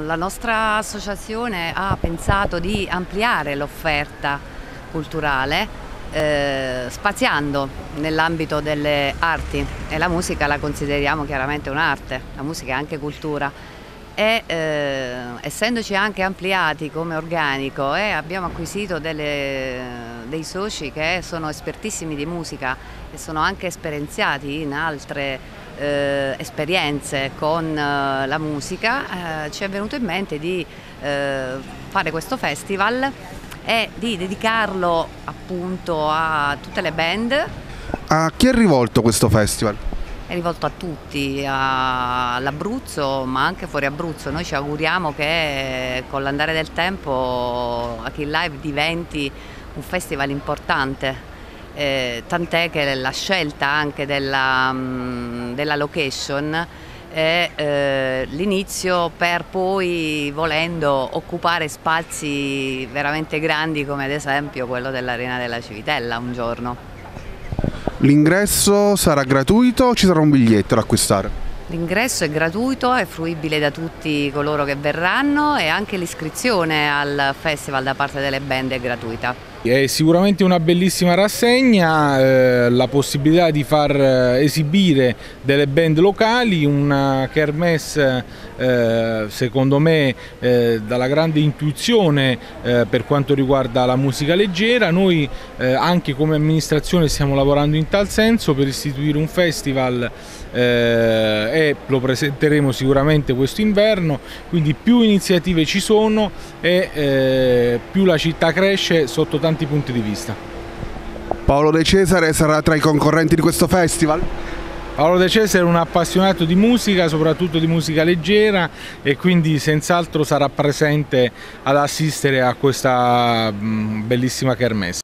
La nostra associazione ha pensato di ampliare l'offerta culturale eh, spaziando nell'ambito delle arti e la musica la consideriamo chiaramente un'arte, la musica è anche cultura. E eh, essendoci anche ampliati come organico eh, abbiamo acquisito delle, dei soci che sono espertissimi di musica e sono anche esperienziati in altre eh, esperienze con eh, la musica, eh, ci è venuto in mente di eh, fare questo festival e di dedicarlo appunto a tutte le band. A chi è rivolto questo festival? È rivolto a tutti, all'Abruzzo ma anche fuori Abruzzo. Noi ci auguriamo che con l'andare del tempo Achille Live diventi un festival importante eh, tant'è che la scelta anche della, mh, della location è eh, l'inizio per poi volendo occupare spazi veramente grandi come ad esempio quello dell'Arena della Civitella un giorno. L'ingresso sarà gratuito o ci sarà un biglietto da acquistare? L'ingresso è gratuito, è fruibile da tutti coloro che verranno e anche l'iscrizione al festival da parte delle band è gratuita. È sicuramente una bellissima rassegna, eh, la possibilità di far eh, esibire delle band locali, una kermesse eh, secondo me eh, dalla grande intuizione eh, per quanto riguarda la musica leggera. Noi eh, anche come amministrazione stiamo lavorando in tal senso per istituire un festival e lo presenteremo sicuramente questo inverno, quindi più iniziative ci sono e più la città cresce sotto tanti tanti punti di vista. Paolo De Cesare sarà tra i concorrenti di questo festival? Paolo De Cesare è un appassionato di musica, soprattutto di musica leggera e quindi senz'altro sarà presente ad assistere a questa mm, bellissima kermesse.